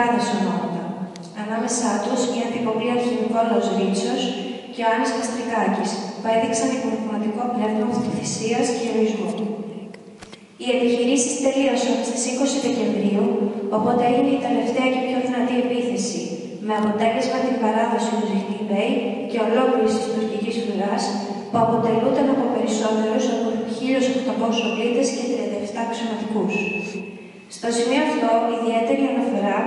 δεκάδες ονόματα. Ανάμεσά τους η ανθιποπλή Αρχιμικόλαος Ρίτσος και ο Άννης Καστρικάκης, που έδειξαν υποδειγματικό πνεύμα αυτοθυσίας και ηρωισμού. Οι επιχειρήσεις τελείωσαν στις 20 Δεκεμβρίου, οπότε έγινε η τελευταία και πιο δυνατή επίθεση, με αποτέλεσμα την παράδοση του Ζιχτή Μπέι και ολόκληρης της τουρκικής φυλάς, που αποτελούνταν από περισσότερους από 1.800 πλήτες και 37 ξενοτικούς. Στο σημείο αυτό, ιδιαίτερη αναφορά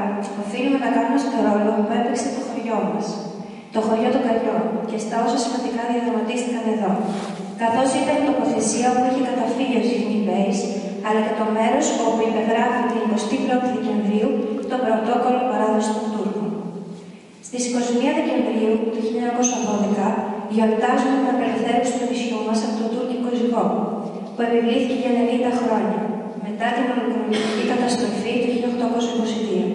οφείλουμε να κάνουμε στο ρόλο που έπαιξε το χωριό μας, το χωριό των Καλιών, και στα όσα σημαντικά διαδραματίστηκαν εδώ. Καθώς ήταν η τοποθεσία όπου είχε καταφύγει ο Σίδνη Μπέις, αλλά και το μέρος όπου υπεγράφει την 21η Δεκεμβρίου το πρωτόκολλο παράδοσης των Τούρκων. Στις 21 Δεκεμβρίου του 1912 γιορτάζουμε την απελευθέρωση του νησιού μας από το τουρκικό ζυγό, που επιβλήθηκε για 90 χρόνια, μετά την ολοκληρωτική καταστροφή του 1822.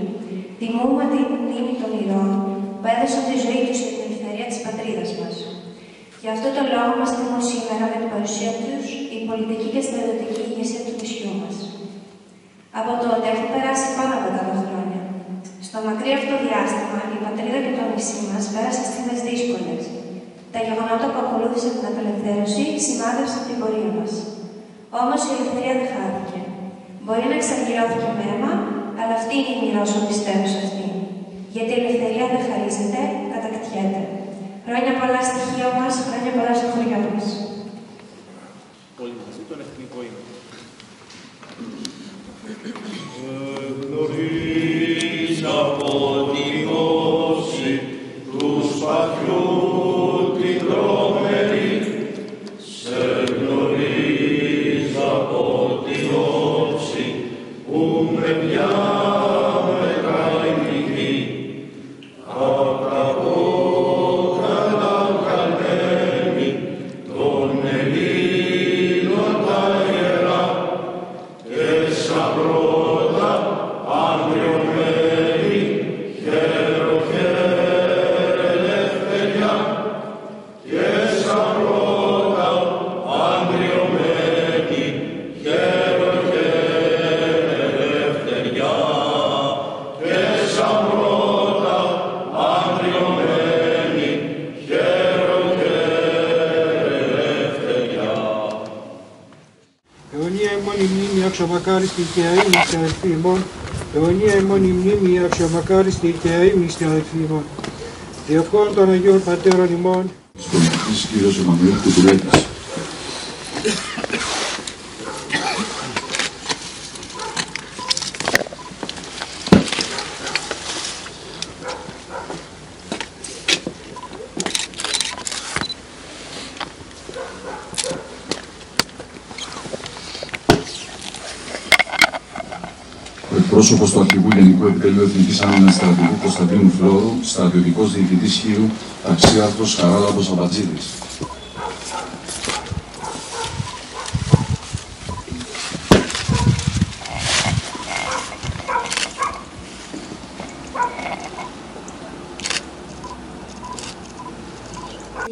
Τιμούμε την μνήμη των ηρώων που έδωσαν τη ζωή τους για την ελευθερία της πατρίδας μας. Γι' αυτό το λόγο μας τιμούν σήμερα με την παρουσία τους η πολιτική και στρατιωτική ηγεσία του νησιού μας. Από τότε έχουν περάσει πάνω από 100 χρόνια. Στο μακρύ αυτό διάστημα, η πατρίδα και το νησί μας πέρασαν στιγμές δύσκολες. Τα γεγονότα που ακολούθησαν την απελευθέρωση σημάδευσαν την πορεία μας. Όμως η ελευθερία δεν χάθηκε. Μπορεί να εξαργυρώθηκε με αίμα, αλλά αυτή είναι η μοίρα όσο πιστεύω σε αυτήν. Γιατί η ελευθερία δεν χαρίζεται, κατακτιέται. Χρόνια πολλά στοιχείο μας, Αιωνία ημών η μνήμη αξιομακάριστη και αείμνηστη αδελφοί ημών. Αιωνία ημών η μνήμη αξιομακάριστη και αείμνηστη αδελφοί ημών. Διευχών των Αγίων Πατέρων ημών. Πολιτής κύριος Εμμανουήλ Κουτουλέτης. Ο εκπρόσωπος του Αρχηγού Γενικού Επιτελείου Εθνικής Άμυνας Στρατηγού Κωνσταντίνου Φλόρου, στρατιωτικός διοικητής Χίου, ταξίαρχος Χαράλαμπος Αμπατζίδης.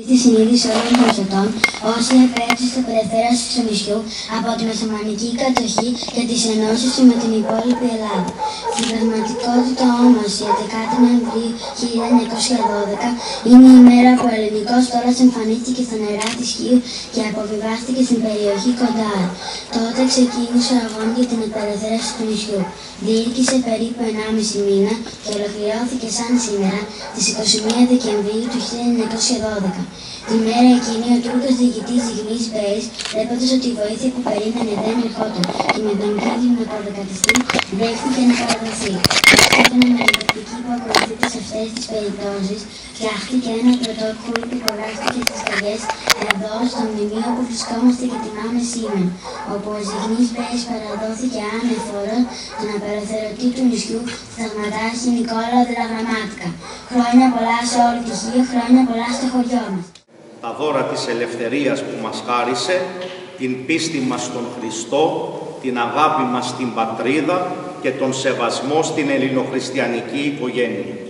Τη συνείδηση όλων των χετών, όσοι επέτρεψε στην απελευθέρωση του νησιού από την Οθωμανική κατοχή και τις ενώσεις του με την υπόλοιπη Ελλάδα. Στην πραγματικότητα όμως, η 11η Νοεμβρίου 1912 είναι η μέρα που ο ελληνικός τώρα εμφανίστηκε στα νερά της Χίου και αποβιβάστηκε στην περιοχή κοντά. Τότε ξεκίνησε ο αγώνας για την απελευθέρωση του νησιού. Διήρκησε περίπου 1,5 μήνα και ολοκληρώθηκε σαν σήμερα τις 21 Δεκεμβρίου του 1912. Τη μέρα εκείνη ο Τούρκος διοικητής Ζυγνής Μπέης, βλέποντας ότι η βοήθεια που περίμενε δεν ερχόταν και με τον κίνδυνο να προδεκατιστεί, δέχτηκε να παραδοθεί. Αυτή ήταν η μελλοντική που ακολουθείται σε αυτές τις περιπτώσεις, φτιάχτηκε ένα πρωτόκολλο που υπογράφηκε στις καρδιές εδώ στο μνημείο που βρισκόμαστε και τιμάμε σήμερα, όπου ο Ζυγνής Μπέης παραδόθηκε άνεφορο τον απελευθερωτή του νησιού σταγματάρχη Νικόλαο Δελαγραμμάτικα. Χρόνια πολλά σε όλη τη Χίο, χρόνια πολλά στο χωριό μας. Τα δώρα της ελευθερίας που μας χάρισε, την πίστη μας στον Χριστό, την αγάπη μας στην πατρίδα και τον σεβασμό στην ελληνοχριστιανική οικογένεια.